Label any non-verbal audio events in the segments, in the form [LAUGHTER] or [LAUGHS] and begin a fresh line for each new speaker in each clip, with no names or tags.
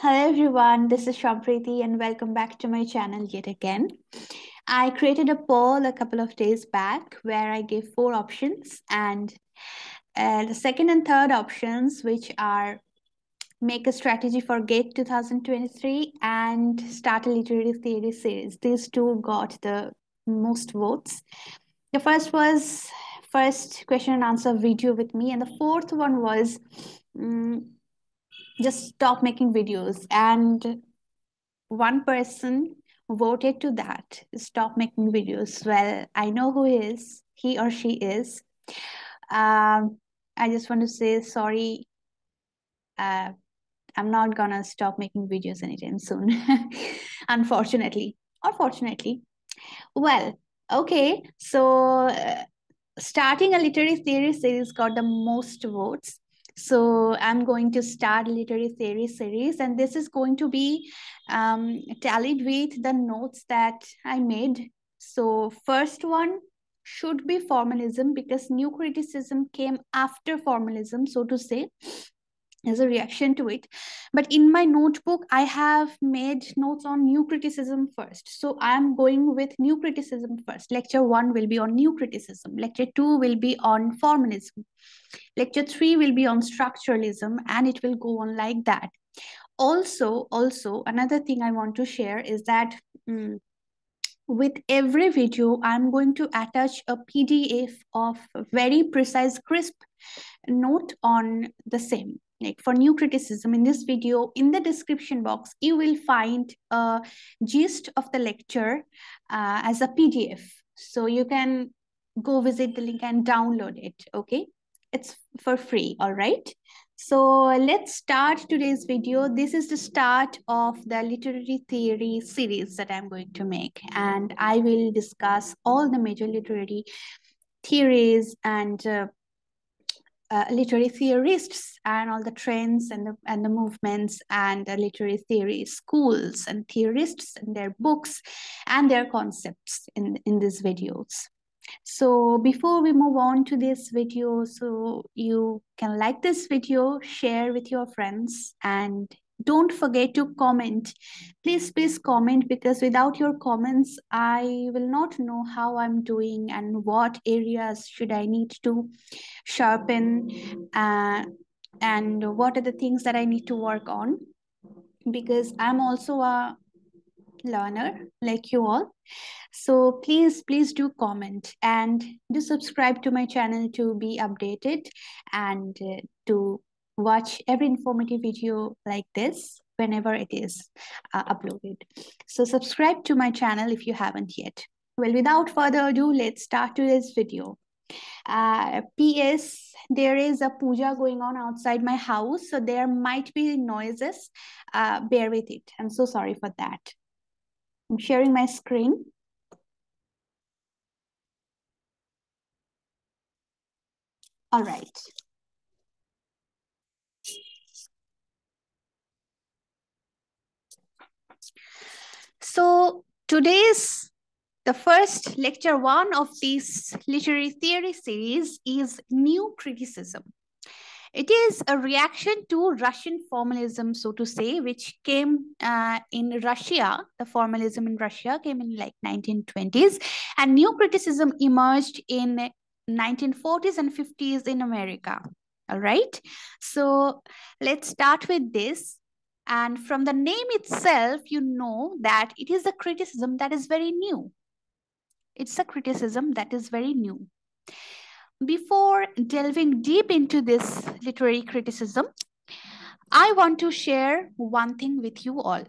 Hello everyone, this is Sampriti and welcome back to my channel yet again. I created a poll a couple of days back where I gave four options and uh, the second and third options which are make a strategy for GATE 2023 and start a literary theory series. These two got the most votes. The first was first question and answer video with me and the fourth one was um, just stop making videos. And one person voted to that stop making videos. Well i know who is he or she is. Um, i just want to say sorry. Uh, i'm not gonna stop making videos anytime soon [LAUGHS] unfortunately or fortunately. Well okay so uh, starting a literary theory series got the most votes so I'm going to start literary theory series, and this is going to be um, tallied with the notes that I made. So first one should be formalism because new criticism came after formalism, so to say as a reaction to it. But in my notebook i have made notes on new criticism first. So i am going with new criticism first. Lecture 1 will be on new criticism. Lecture 2 will be on formalism. Lecture 3 will be on structuralism and it will go on like that. Also also another thing i want to share is that um, with every video i'm going to attach a pdf of very precise crisp note on the same like for new criticism in this video in the description box you will find a gist of the lecture uh, as a pdf so you can go visit the link and download it okay? It's for free all right? So let's start today's video. This is the start of the literary theory series that i'm going to make and i will discuss all the major literary theories and uh, uh, literary theorists and all the trends and the, and the movements and the literary theory schools and theorists and their books and their concepts in, in these videos. So before we move on to this video, so you can like this video, share with your friends and don't forget to comment. Please please comment because without your comments i will not know how i'm doing and what areas should i need to sharpen uh, and what are the things that i need to work on. Because i'm also a learner like you all. So please please do comment and do subscribe to my channel to be updated and uh, to watch every informative video like this whenever it is uh, uploaded. So subscribe to my channel if you haven't yet. Well, without further ado, let's start today's video. Uh, P.S. There is a puja going on outside my house, so there might be noises. Uh, bear with it. I'm so sorry for that. I'm sharing my screen. All right. So today's the first lecture one of this literary theory series is new criticism. It is a reaction to Russian formalism, so to say, which came uh, in Russia. The formalism in Russia came in like 1920s, and new criticism emerged in 1940s and 50s in America. All right. So let's start with this. And from the name itself, you know that it is a criticism that is very new. It's a criticism that is very new. Before delving deep into this literary criticism, I want to share one thing with you all.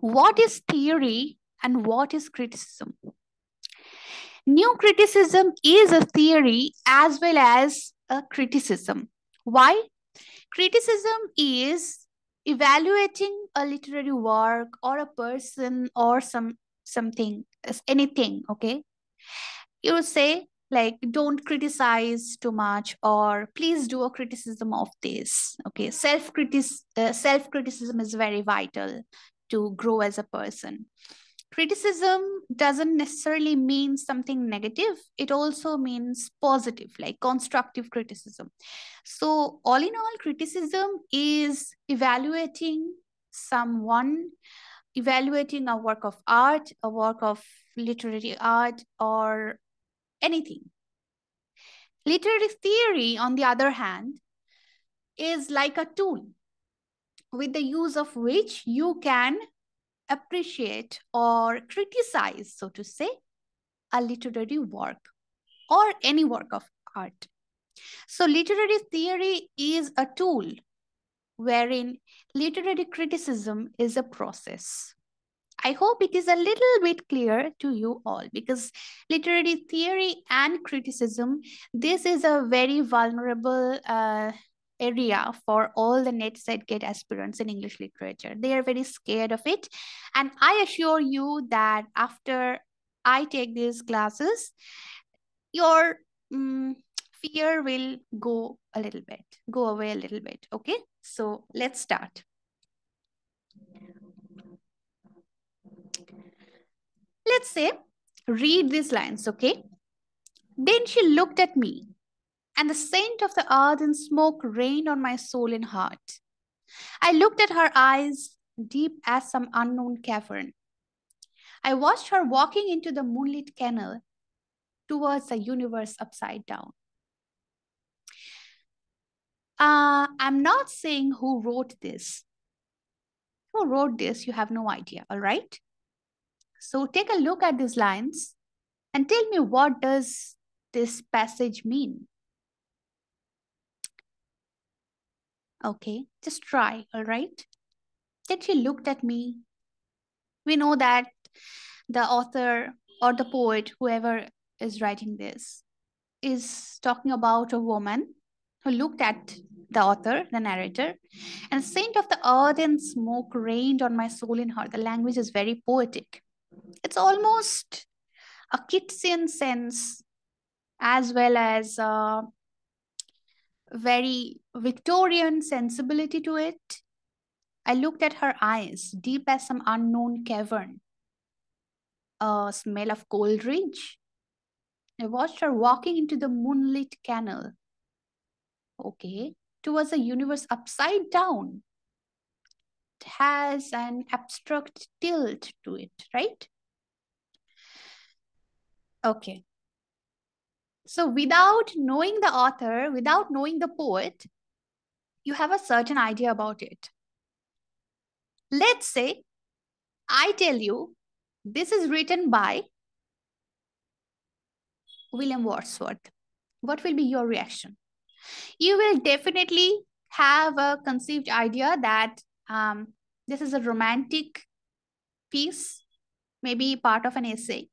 What is theory and what is criticism? New criticism is a theory as well as a criticism. Why? Criticism is evaluating a literary work or a person or some something anything okay? You say like don't criticize too much or please do a criticism of this okay? Self critic uh, self criticism is very vital to grow as a person criticism doesn't necessarily mean something negative it also means positive like constructive criticism so all in all criticism is evaluating someone evaluating a work of art, a work of literary art, or anything. Literary theory, on the other hand, is like a tool with the use of which you can appreciate or criticize, so to say, a literary work or any work of art. So, literary theory is a tool wherein literary criticism is a process. I hope it is a little bit clear to you all because literary theory and criticism, this is a very vulnerable uh, area for all the NET set GET aspirants in English literature. They are very scared of it. And I assure you that after I take these classes, your um, fear will go a little bit, go away a little bit. Okay, so let's start. Let's say, read these lines, okay? Then she looked at me, and the scent of the earth and smoke rained on my soul and heart. I looked at her eyes, deep as some unknown cavern. I watched her walking into the moonlit canal towards the universe upside down. Uh, I'm not saying who wrote this. Who wrote this, you have no idea, all right? So take a look at these lines and tell me what does this passage mean? Okay, just try, all right? Then she looked at me. We know that the author or the poet, whoever is writing this, is talking about a woman who looked at the author, the narrator, and scent of the earth and smoke rained on my soul and heart. The language is very poetic. It's almost a Keatsian sense as well as a very Victorian sensibility to it. I looked at her eyes, deep as some unknown cavern. A smell of Coleridge. I watched her walking into the moonlit canal. Okay, towards a universe upside down. It has an abstract tilt to it, right? Okay. So without knowing the author, without knowing the poet, you have a certain idea about it. Let's say I tell you this is written by William Wordsworth. What will be your reaction? You will definitely have a conceived idea that um, this is a romantic piece, maybe part of an essay.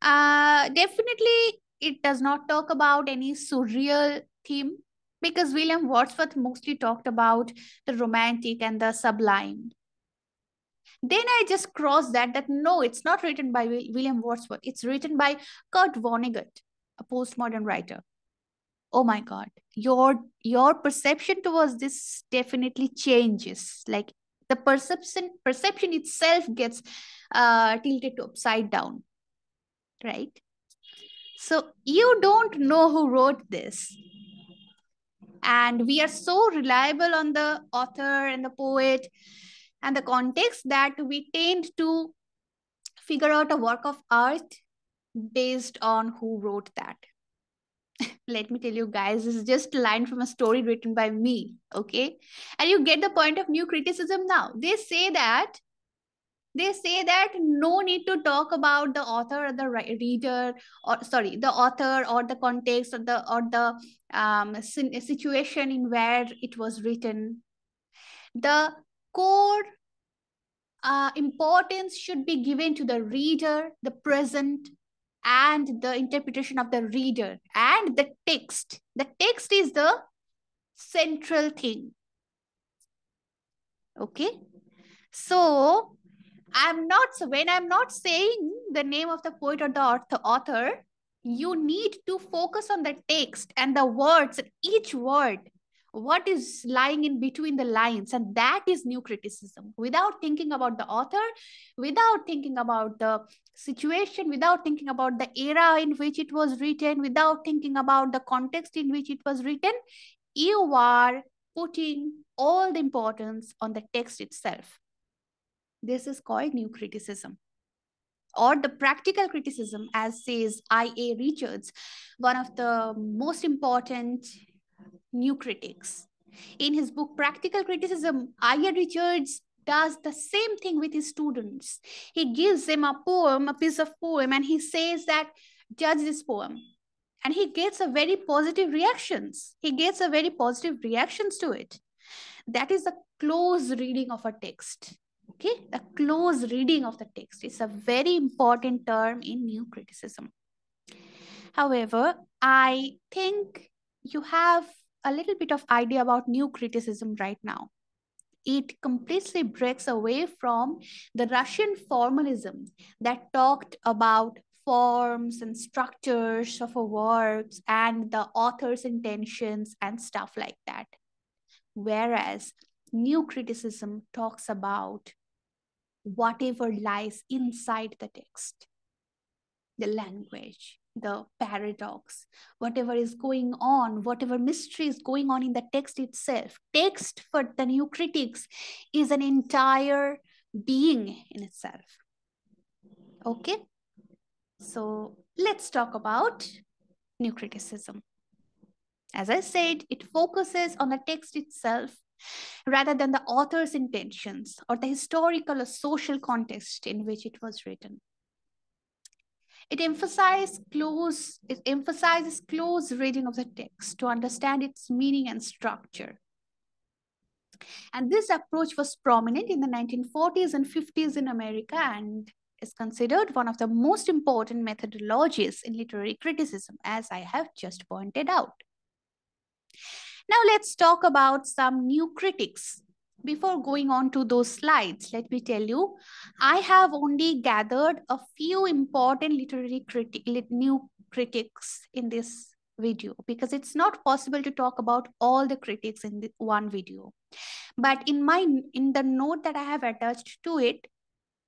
Uh, definitely, it does not talk about any surreal theme because William Wordsworth mostly talked about the romantic and the sublime. Then I just crossed that, that no, it's not written by William Wordsworth. It's written by Kurt Vonnegut, a postmodern writer. Oh my God, your your perception towards this definitely changes. Like the perception perception itself gets uh, tilted to upside down, right? So you don't know who wrote this and we are so reliable on the author and the poet and the context that we tend to figure out a work of art based on who wrote that. [LAUGHS] Let me tell you guys this is just a line from a story written by me okay? And you get the point of new criticism now. They say that they say that no need to talk about the author or the reader or sorry the author or the context or the or the um, situation in where it was written. The core uh, importance should be given to the reader the present and the interpretation of the reader and the text. The text is the central thing. Okay? So I'm not, so when I'm not saying the name of the poet or the author, you need to focus on the text and the words, each word, what is lying in between the lines. And that is new criticism without thinking about the author, without thinking about the situation, without thinking about the era in which it was written, without thinking about the context in which it was written. You are putting all the importance on the text itself. This is called new criticism or the practical criticism, as says I.A. Richards, one of the most important new critics. In his book Practical Criticism, I.A. Richards does the same thing with his students. He gives them a poem, a piece of poem, and he says that judge this poem. And he gets a very positive reactions. He gets a very positive reactions to it. That is a close reading of a text. Okay, the close reading of the text is a very important term in new criticism. However, I think you have a little bit of idea about new criticism right now. It completely breaks away from the Russian formalism that talked about forms and structures of a works and the author's intentions and stuff like that. Whereas new criticism talks about whatever lies inside the text, the language, the paradox, whatever is going on, whatever mystery is going on in the text itself. Text for the new critics is an entire being in itself. Okay, so let's talk about new criticism. As I said, it focuses on the text itself rather than the author's intentions or the historical or social context in which it was written. It emphasizes close, it emphasizes close reading of the text to understand its meaning and structure. And this approach was prominent in the 1940s and 50s in America and is considered one of the most important methodologies in literary criticism, as I have just pointed out. Now let's talk about some new critics. Before going on to those slides, let me tell you, I have only gathered a few important literary criti new critics in this video because it's not possible to talk about all the critics in the one video. But in my in the note that I have attached to it,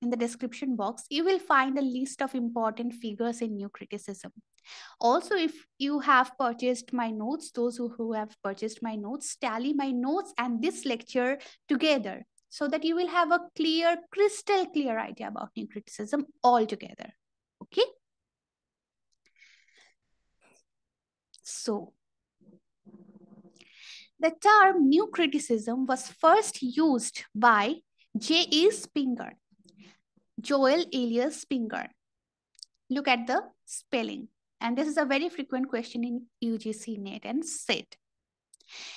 in the description box, you will find a list of important figures in new criticism. Also, if you have purchased my notes, those who, who have purchased my notes, tally my notes and this lecture together so that you will have a clear, crystal clear idea about new criticism altogether. Okay? So, the term new criticism was first used by J.E. Spingarn Joel Elias Spingarn. Look at the spelling. And this is a very frequent question in UGC NET and SET.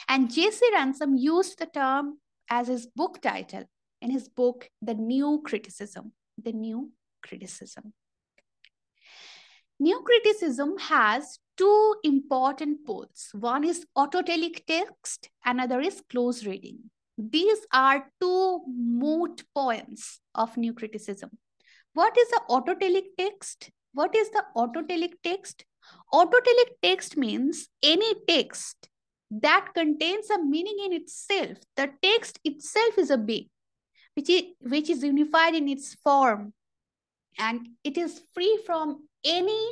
And J.C. Ransom used the term as his book title in his book, The New Criticism. The New Criticism. New criticism has two important poles. One is autotelic text, another is close reading. These are two moot points of new criticism. What is the autotelic text? What is the autotelic text? Autotelic text means any text that contains a meaning in itself. The text itself is a being, which is, which is unified in its form. And it is free from any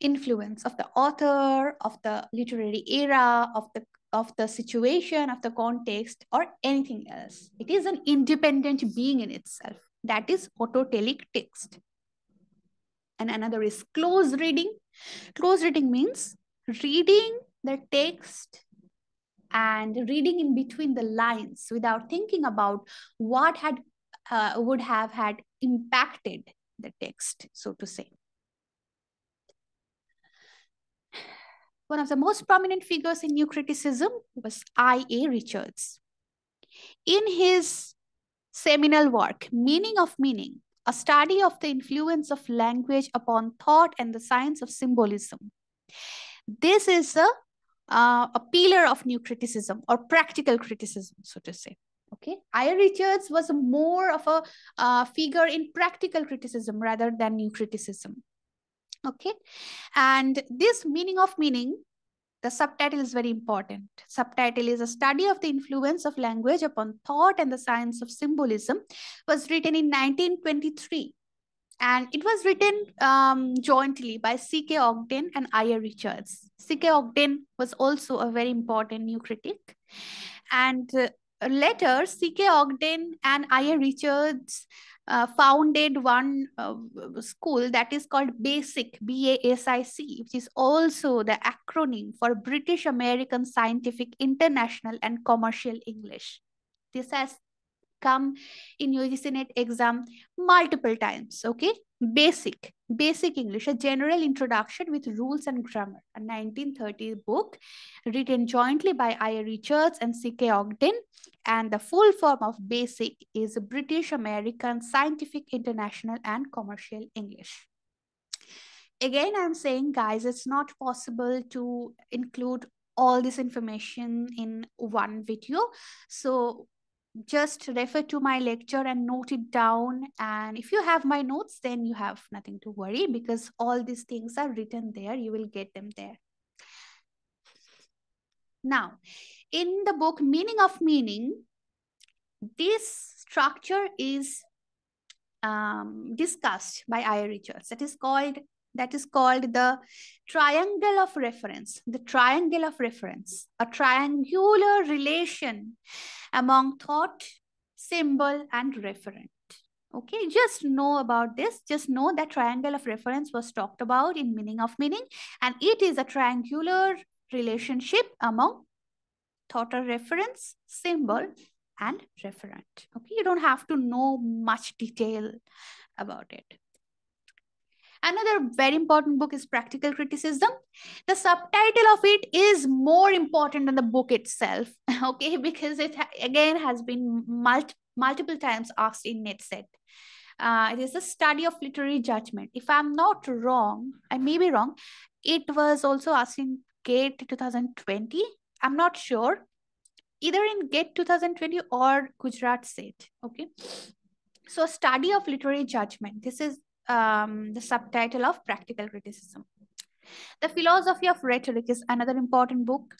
influence of the author, of the literary era, of the of the situation, of the context, or anything else. It is an independent being in itself. That is autotelic text. And another is close reading. Close reading means reading the text and reading in between the lines without thinking about what had uh, would have had impacted the text, so to say. One of the most prominent figures in new criticism was I.A. Richards. In his seminal work, Meaning of Meaning, a study of the influence of language upon thought and the science of symbolism. This is a, uh, a pillar of new criticism or practical criticism, so to say. Okay, I.A. Richards was more of a uh, figure in practical criticism rather than new criticism okay and this meaning of meaning the subtitle is very important subtitle is a study of the influence of language upon thought and the science of symbolism was written in 1923 and it was written um, jointly by C.K. Ogden and I.A. Richards. C.K. Ogden was also a very important new critic. and uh, later, C.K. Ogden and I.A. Richards uh, founded one uh, school that is called BASIC, B-A-S-I-C, which is also the acronym for British American Scientific International and Commercial English. This has come in UGC NET exam multiple times, okay? Basic, basic English, a general introduction with rules and grammar, a 1930 book written jointly by I.A. Richards and C.K. Ogden. And the full form of basic is British American Scientific International and Commercial English. Again, I'm saying, guys, it's not possible to include all this information in one video. So just refer to my lecture and note it down. And if you have my notes, then you have nothing to worry because all these things are written there. You will get them there. Now, in the book Meaning of Meaning, this structure is um, discussed by I. Richards. That is called that is called the triangle of reference. The triangle of reference, a triangular relation among thought, symbol, and referent. Okay, just know about this. Just know that triangle of reference was talked about in meaning of meaning, and it is a triangular relationship among thought or reference, symbol, and referent. Okay, you don't have to know much detail about it. Another very important book is Practical Criticism. The subtitle of it is more important than the book itself, [LAUGHS] okay, because it again has been multi multiple times asked in NetSet. Uh, it is a study of literary judgment. If I'm not wrong, I may be wrong, it was also asked in GATE 2020. I'm not sure. Either in GATE 2020 or Gujarat SET. Okay. So, study of literary judgment. This is um, the subtitle of Practical Criticism. The Philosophy of Rhetoric is another important book.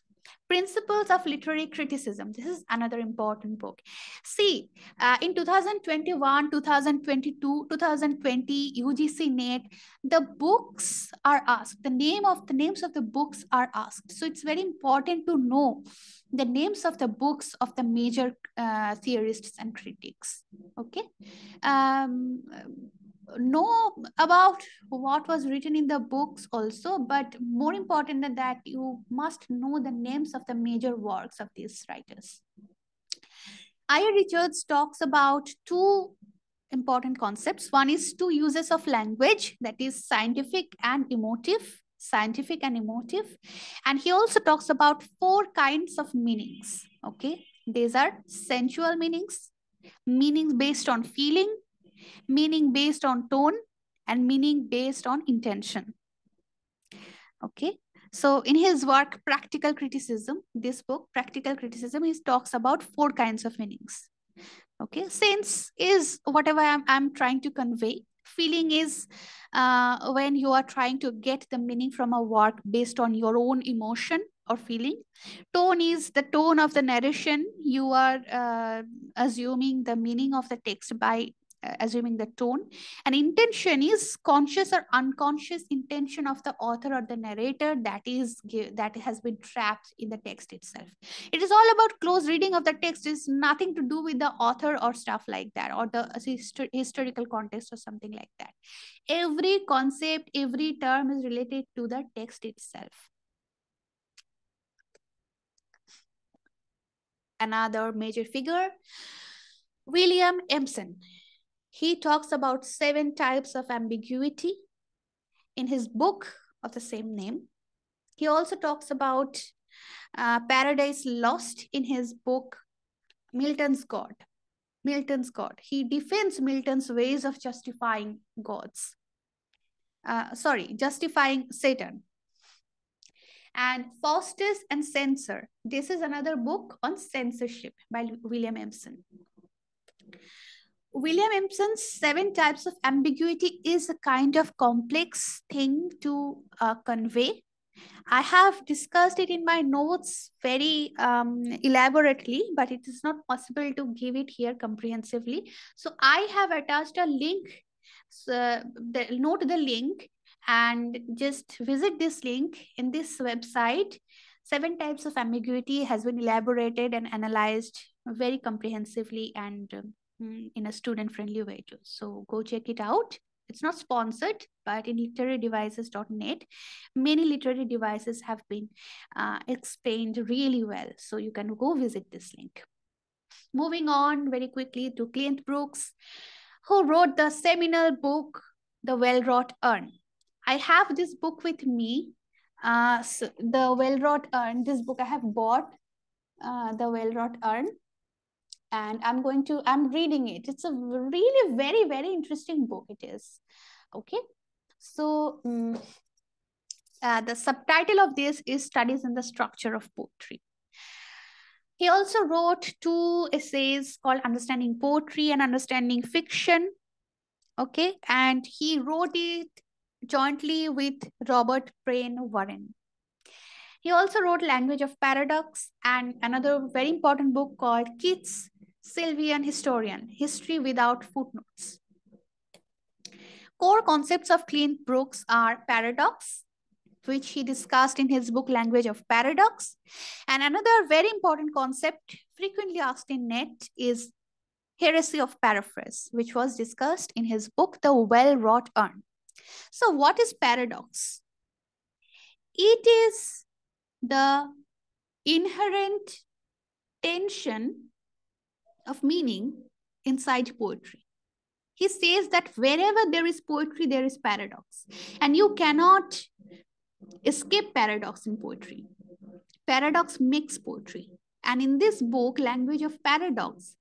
Principles of Literary Criticism. This is another important book. See, uh, in 2021, 2022, 2020, UGC NET, the books are asked. The name of the names of the books are asked. So it's very important to know the names of the books of the major uh, theorists and critics. Okay. Um, know about what was written in the books also but more important than that you must know the names of the major works of these writers I.A. Richards talks about two important concepts. One is two uses of language, that is scientific and emotive, scientific and emotive. And he also talks about four kinds of meanings. Okay, these are sensual meanings, meanings based on feeling, meaning based on tone and meaning based on intention. Okay. So in his work, Practical Criticism, this book, Practical Criticism, he talks about four kinds of meanings. Okay. Sense is whatever I'm, I'm trying to convey. Feeling is uh, when you are trying to get the meaning from a work based on your own emotion or feeling. Tone is the tone of the narration. You are uh, assuming the meaning of the text by assuming the tone. And intention is conscious or unconscious intention of the author or the narrator that is that has been trapped in the text itself. It is all about close reading of the text. Is nothing to do with the author or stuff like that or the histor historical context or something like that. Every concept every term is related to the text itself. Another major figure william empson he talks about seven types of ambiguity in his book of the same name. He also talks about uh, Paradise Lost in his book Milton's God. Milton's God. He defends Milton's ways of justifying gods. Uh, sorry, justifying Satan. And Faustus and Censor. This is another book on censorship by William Empson. William Empson's seven types of ambiguity is a kind of complex thing to uh, convey. I have discussed it in my notes very um, elaborately, but it is not possible to give it here comprehensively. So I have attached a link. So the, note the link and just visit this link in this website Seven types of ambiguity has been elaborated and analyzed very comprehensively and um, in a student-friendly way too. So go check it out. It's not sponsored, but in literarydevices.net, many literary devices have been uh, explained really well. So you can go visit this link. Moving on very quickly to Cleanth Brooks, who wrote the seminal book, The Well-Wrought Urn. I have this book with me, uh, so The Well-Wrought Urn. This book I have bought, uh, The Well-Wrought Urn and i'm going to i'm reading it. It's a really very very interesting book it is. Okay? So um, uh, the subtitle of this is studies in the structure of poetry. He also wrote two essays called understanding poetry and understanding fiction. Okay? And he wrote it jointly with robert Penn Warren. He also wrote Language of Paradox and another very important book called Keats Sylvan historian, history without footnotes. Core concepts of Cleanth Brooks are paradox, which he discussed in his book Language of Paradox. And another very important concept frequently asked in NET is heresy of paraphrase, which was discussed in his book The Well-Wrought Urn. So what is paradox? It is the inherent tension of meaning inside poetry. He says that wherever there is poetry, there is paradox. And you cannot escape paradox in poetry. Paradox makes poetry. And in this book, Language of Paradox,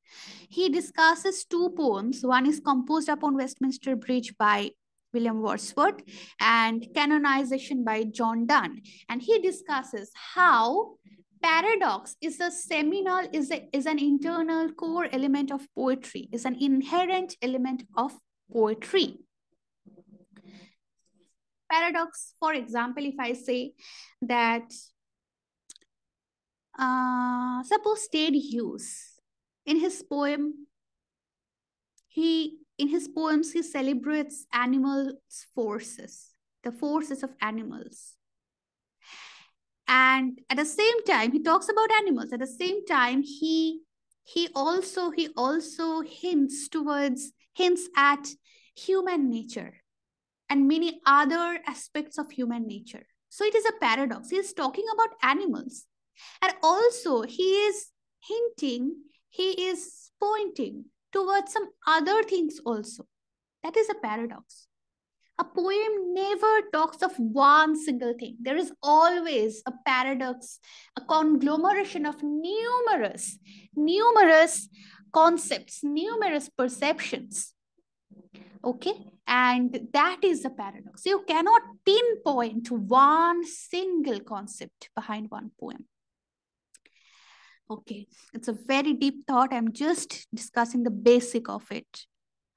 he discusses two poems. One is composed upon Westminster Bridge by William Wordsworth and Canonization by John Donne. And he discusses how paradox is a seminal is, a, is an internal core element of poetry is an inherent element of poetry. Paradox for example if i say that uh, suppose ted hughes in his poem he in his poems he celebrates animals forces the forces of animals and at the same time he talks about animals. At the same time he he also he also hints towards hints at human nature and many other aspects of human nature. So it is a paradox. He is talking about animals. And also he is hinting he is pointing towards some other things also. That is a paradox a poem never talks of one single thing. There is always a paradox, a conglomeration of numerous, numerous concepts, numerous perceptions. Okay, and that is the paradox. You cannot pinpoint one single concept behind one poem. Okay, it's a very deep thought. I'm just discussing the basic of it.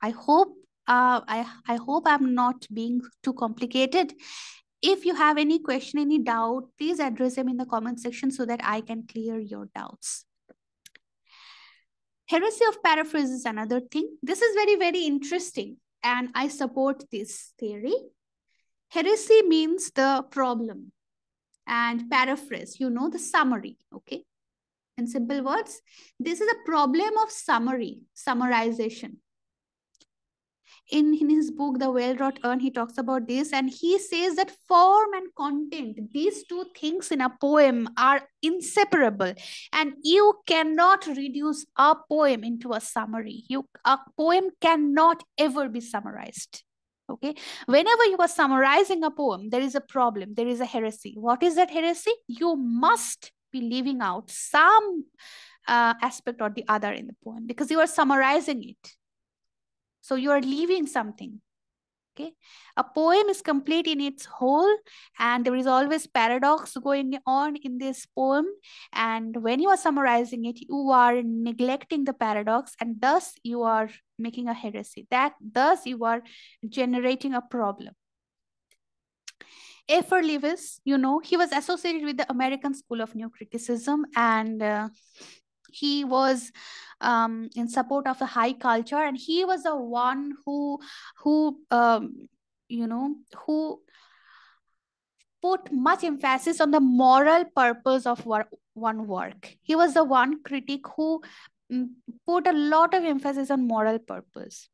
I hope uh, I, I hope I'm not being too complicated. If you have any question, any doubt, please address them in the comment section so that I can clear your doubts. Heresy of paraphrase is another thing. This is very, very interesting and I support this theory. Heresy means the problem and paraphrase, you know, the summary, okay? In simple words, this is a problem of summary, summarization in, in his book the well-wrought urn he talks about this and he says that form and content these two things in a poem are inseparable and you cannot reduce a poem into a summary. You a poem cannot ever be summarized okay? Whenever you are summarizing a poem there is a problem there is a heresy. What is that heresy? You must be leaving out some uh, aspect or the other in the poem because you are summarizing it so you are leaving something. Okay. A poem is complete in its whole, and there is always paradox going on in this poem. And when you are summarizing it, you are neglecting the paradox, and thus you are making a heresy. That thus you are generating a problem. F.R. Leavis, you know, he was associated with the American School of New Criticism, and uh, he was um, in support of the high culture and he was the one who who um, you know who put much emphasis on the moral purpose of one work. He was the one critic who mm, put a lot of emphasis on moral purpose.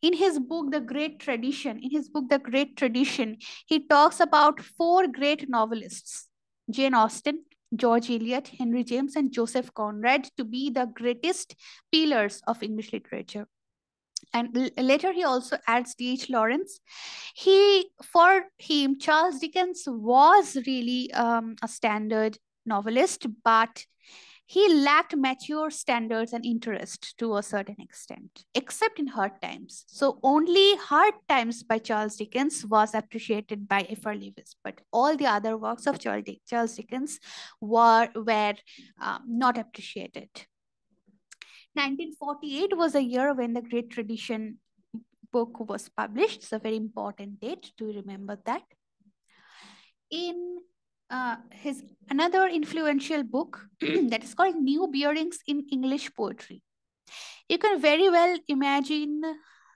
In his book, The Great Tradition, in his book, The Great Tradition, he talks about four great novelists Jane Austen, George Eliot, Henry James, and Joseph Conrad to be the greatest pillars of English literature and later he also adds D.H. Lawrence. He, for him, Charles Dickens was really um, a standard novelist, but he lacked mature standards and interest to a certain extent, except in Hard Times. So only Hard Times by Charles Dickens was appreciated by F.R. Leavis, but all the other works of Charles Dickens were, were uh, not appreciated. 1948 was a year when the Great Tradition book was published. It's a very important date to remember that. In uh, his another influential book [CLEARS THROAT] that is called New Bearings in English Poetry. You can very well imagine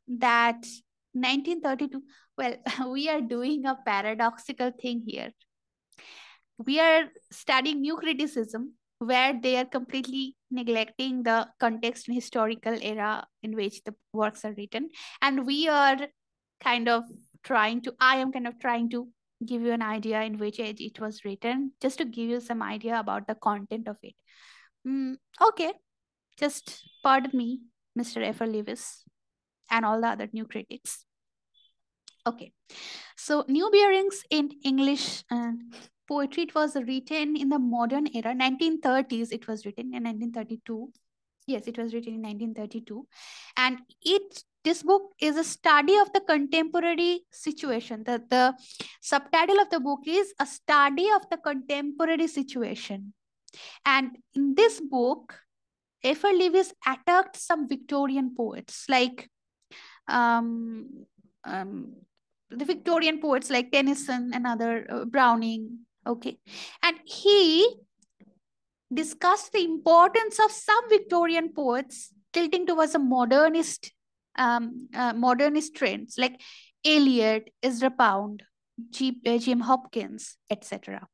that 1932, well, [LAUGHS] we are doing a paradoxical thing here. We are studying new criticism where they are completely neglecting the context and historical era in which the works are written and we are kind of trying to i am kind of trying to give you an idea in which age it was written just to give you some idea about the content of it. Mm, okay. Just pardon me mr F.R. Leavis and all the other new critics okay. So new bearings in english uh, poetry it was written in the modern era. 1930s it was written in 1932 yes it was written in 1932 and it this book is a study of the contemporary situation the, the subtitle of the book is a study of the contemporary situation and in this book F.R. Leavis attacked some Victorian poets like um, um, the Victorian poets like Tennyson and other uh, Browning, Okay. And he discussed the importance of some Victorian poets tilting towards a modernist um, uh, modernist trends like Eliot, Ezra Pound, G, uh, Jim Hopkins, etc.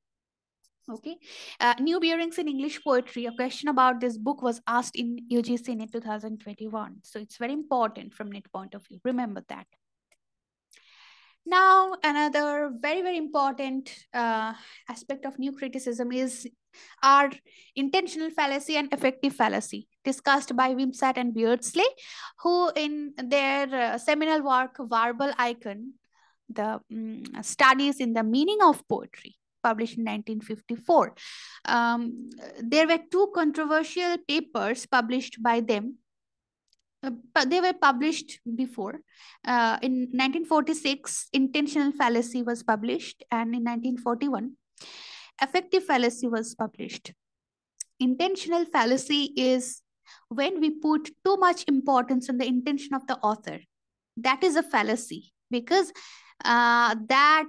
Okay. Uh, New Bearings in English Poetry, a question about this book was asked in UGC in 2021. So it's very important from NET point of view. Remember that. Now, another very, very important uh, aspect of new criticism is our intentional fallacy and affective fallacy discussed by Wimsatt and Beardsley, who in their uh, seminal work, Verbal Icon, the um, studies in the meaning of poetry, published in 1954. Um, there were two controversial papers published by them uh, but they were published before. Uh, in 1946, intentional fallacy was published, and in 1941, affective fallacy was published. Intentional fallacy is when we put too much importance on the intention of the author. That is a fallacy because uh, that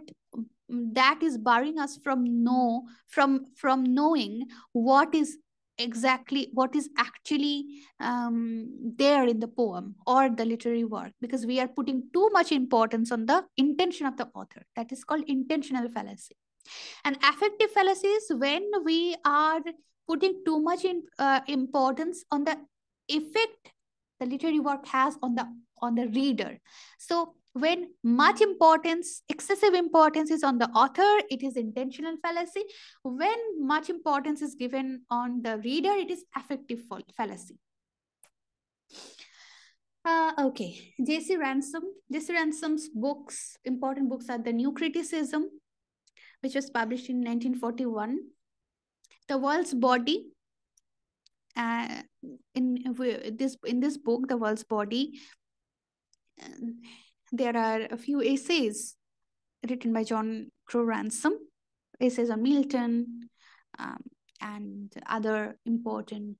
that is barring us from know from from knowing what is exactly what is actually um, there in the poem or the literary work because we are putting too much importance on the intention of the author. That is called intentional fallacy. And affective fallacy is when we are putting too much in, uh, importance on the effect the literary work has on the on the reader. So when much importance, excessive importance is on the author, it is intentional fallacy. When much importance is given on the reader, it is affective fallacy. Uh, okay, J.C. Ransom. J.C. Ransom's books, important books are The New Criticism, which was published in 1941. The World's Body. Uh, in this in this book, The World's Body, uh, there are a few essays written by John Crowe Ransom, essays on Milton, um, and other important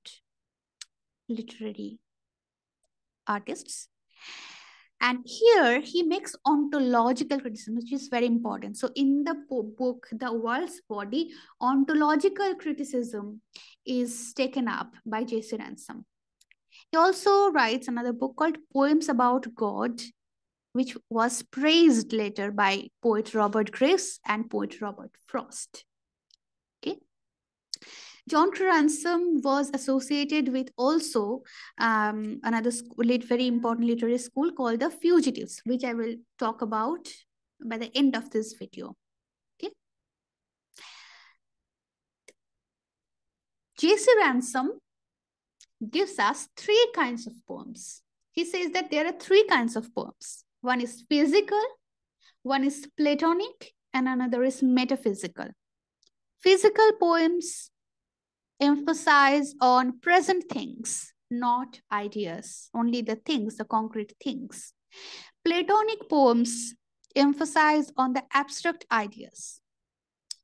literary artists. And here he makes ontological criticism, which is very important. So in the book, The World's Body, ontological criticism is taken up by J.C. Ransom. He also writes another book called Poems About God which was praised later by poet Robert Graves and poet Robert Frost. Okay. John Ransom was associated with also um, another school, very important literary school called the Fugitives, which I will talk about by the end of this video. Okay. J.C. Ransom gives us three kinds of poems. He says that there are three kinds of poems. One is physical, one is platonic, and another is metaphysical. Physical poems emphasize on present things, not ideas, only the things, the concrete things. Platonic poems emphasize on the abstract ideas.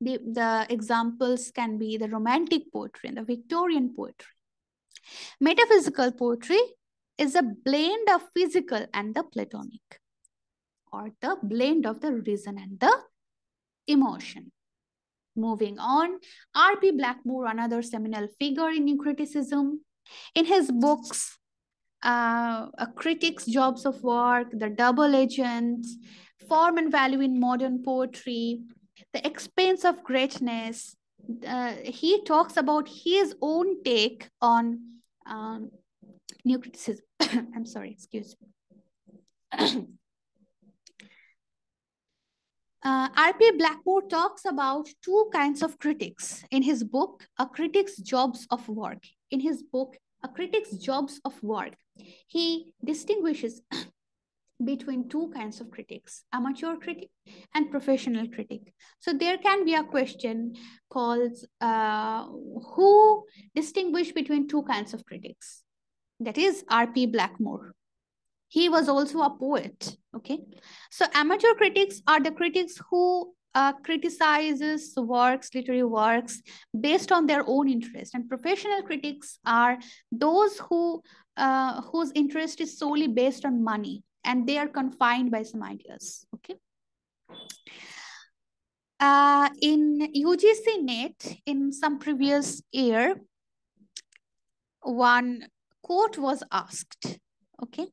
The, the examples can be the romantic poetry and the Victorian poetry. Metaphysical poetry is a blend of physical and the platonic, or the blend of the reason and the emotion. Moving on, R.P. Blackmur, another seminal figure in New Criticism. In his books, uh, A Critic's Jobs of Work, The Double Agent, Form and Value in Modern Poetry, The Expense of Greatness, uh, he talks about his own take on um, new criticism. [COUGHS] I'm sorry, excuse me. [COUGHS] Uh, R.P. Blackmur talks about two kinds of critics in his book, A Critic's Jobs of Work. In his book, A Critic's Jobs of Work, he distinguishes [COUGHS] between two kinds of critics amateur critic and professional critic so there can be a question called uh, who distinguish between two kinds of critics that is rp blackmur he was also a poet okay. So amateur critics are the critics who uh, criticizes works literary works based on their own interest. And professional critics are those who uh, whose interest is solely based on money and they are confined by some ideas. Okay. Uh, in UGC NET in some previous year one quote was asked. Okay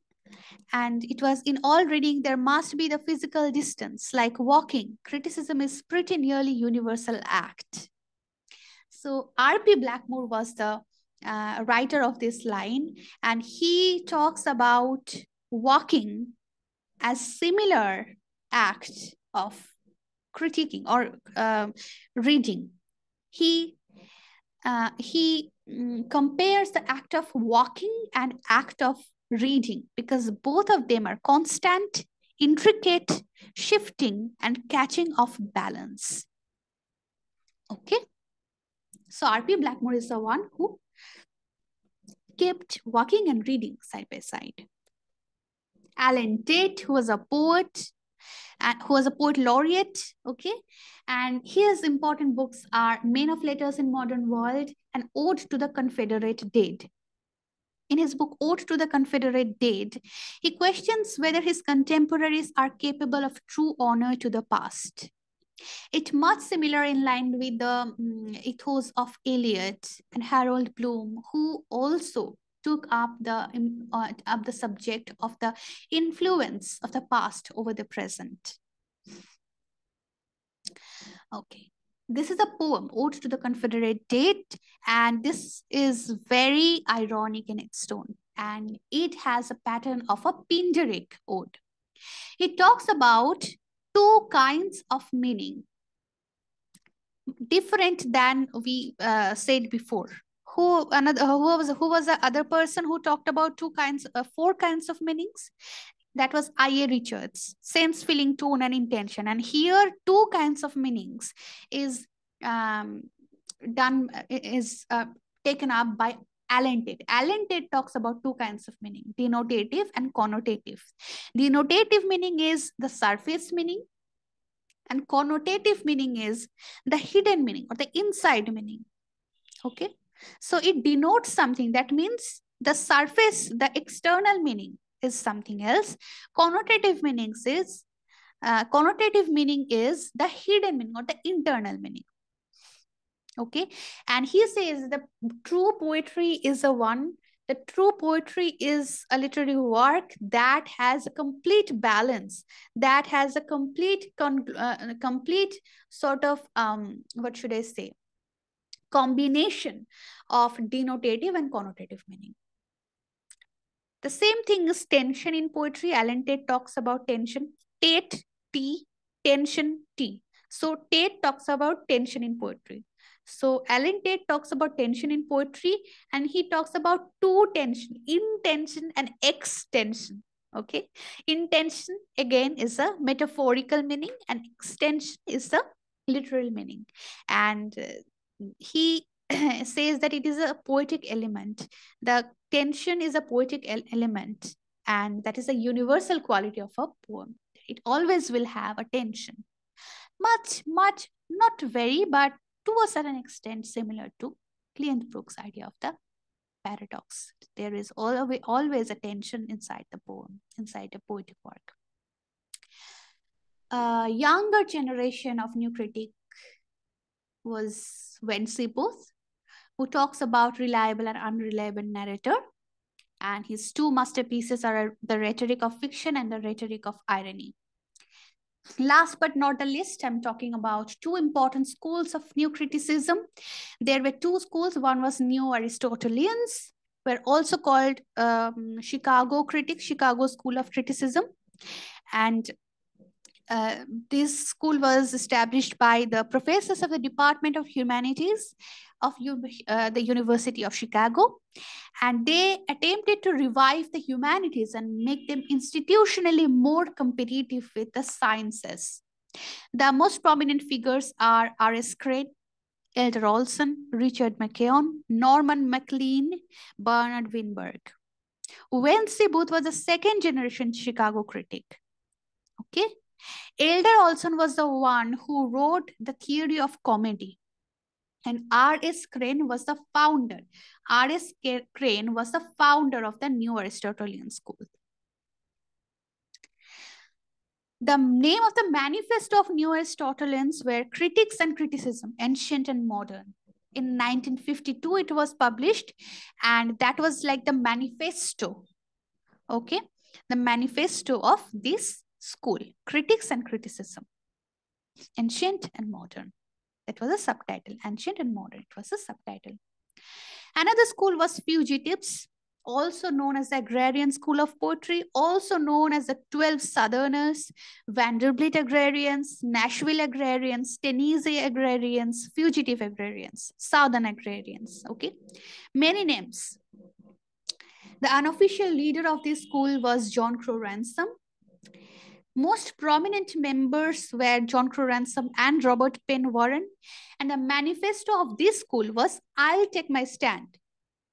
and it was in all reading there must be the physical distance like walking criticism is pretty nearly universal act so rp blackmur was the uh, writer of this line and he talks about walking as similar act of critiquing or uh, reading. He uh, he mm, compares the act of walking and act of reading because both of them are constant, intricate, shifting, and catching of balance. Okay. So R.P. Blackmur is the one who kept walking and reading side by side. Allen Tate, who was a poet, and who was a poet laureate, okay? And his important books are Men of Letters in Modern World and Ode to the Confederate Dead. In his book, Ode to the Confederate Dead, he questions whether his contemporaries are capable of true honor to the past. It much similar in line with the um, ethos of Eliot and Harold Bloom, who also took up the uh, up the subject of the influence of the past over the present. Okay, this is a poem, Ode to the Confederate Dead, and this is very ironic in its tone, and it has a pattern of a Pindaric ode. It talks about two kinds of meaning, different than we uh, said before who another who was who was the other person who talked about two kinds uh, four kinds of meanings that was ia richards sense feeling tone and intention and here two kinds of meanings is um, done is uh, taken up by Allen Tate. Allen Tate talks about two kinds of meaning, denotative and connotative. Denotative meaning is the surface meaning and connotative meaning is the hidden meaning or the inside meaning. Okay. So it denotes something. That means the surface, the external meaning is something else. Connotative meanings is, uh, connotative meaning is the hidden meaning or the internal meaning. Okay. And he says the true poetry is the one The true poetry is a literary work that has a complete balance, that has a complete, uh, complete sort of, um, what should I say, combination of denotative and connotative meaning. The same thing is tension in poetry. Allen Tate talks about tension. Tate, T, tension, T. So Tate talks about tension in poetry. So Allen Tate talks about tension in poetry and he talks about two tension, intention and extension. Okay. Intention again is a metaphorical meaning and extension is the literal meaning. And uh, he [COUGHS] says that it is a poetic element. The tension is a poetic element and that is a universal quality of a poem. It always will have a tension. Much, much, not very, but to a certain extent similar to Brooks' idea of the paradox. There is always, always a tension inside the poem, inside a poetic work. A younger generation of new critic was Wayne C. Booth, who talks about reliable and unreliable narrator. And his two masterpieces are The Rhetoric of Fiction and The Rhetoric of Irony. Last but not the least, I'm talking about two important schools of new criticism. There were two schools. One was New Aristotelians, were also called um, Chicago critics, Chicago School of Criticism. And uh, this school was established by the professors of the Department of Humanities of uh, the University of Chicago. And they attempted to revive the humanities and make them institutionally more competitive with the sciences. The most prominent figures are R.S. Crane, Elder Olson, Richard McKeon, Norman Maclean, Bernard Weinberg. Wency Booth was a second generation Chicago critic. Okay. Elder Olson was the one who wrote the theory of comedy and R.S. Crane was the founder. R.S. Crane was the founder of the New Aristotelian School. The name of the manifesto of New Aristotelians were Critics and Criticism, Ancient and Modern. In 1952, it was published, and that was like the manifesto. Okay, the manifesto of this school, Critics and Criticism, Ancient and Modern. That was a subtitle. Ancient and Modern. It was a subtitle. Another school was Fugitives, also known as the Agrarian School of Poetry, also known as the 12 Southerners, Vanderbilt Agrarians, Nashville Agrarians, Tennessee Agrarians, Fugitive Agrarians, Southern Agrarians. Okay, many names. The unofficial leader of this school was John Crowe Ransom, most prominent members were John Crowe Ransom and Robert Penn Warren. And the manifesto of this school was I'll Take My Stand.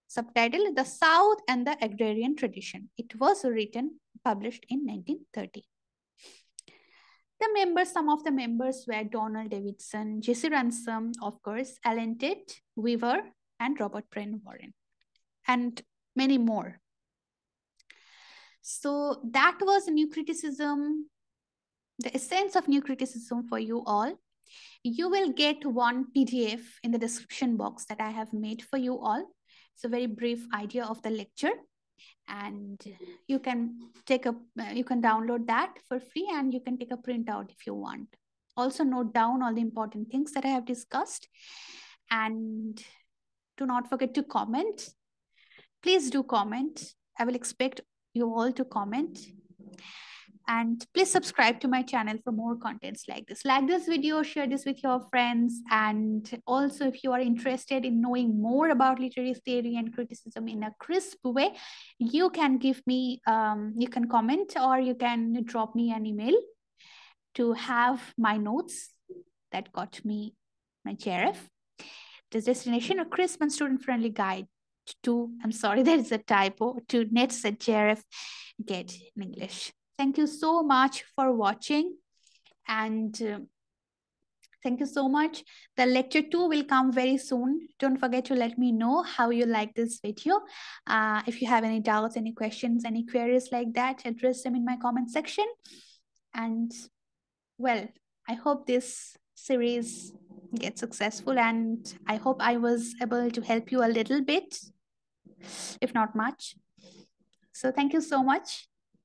Subtitle The South and the Agrarian Tradition. It was written, published in 1930. The members, some of the members were Donald Davidson, J.C. Ransom, of course, Allen Tate, Weaver, and Robert Penn Warren, and many more. So that was new criticism the essence of new criticism for you all. You will get one PDF in the description box that I have made for you all. It's a very brief idea of the lecture. And you can take a uh, you can download that for free and you can take a printout if you want. Also note down all the important things that i have discussed. And do not forget to comment. Please do comment. I will expect you all to comment and please subscribe to my channel for more contents like this like this video share this with your friends and also if you are interested in knowing more about literary theory and criticism in a crisp way you can give me um, you can comment or you can drop me an email to have my notes that got me my JRF. This destination a crisp and student friendly guide to I'm sorry [LAUGHS] there is a typo to NETS at JRF get in English. Thank you so much for watching and uh, thank you so much. The lecture two will come very soon. Don't forget to let me know how you like this video. Uh, if you have any doubts, any questions, any queries like that, address them in my comment section. And well, I hope this series gets successful and I hope I was able to help you a little bit. if not much. So thank you so much.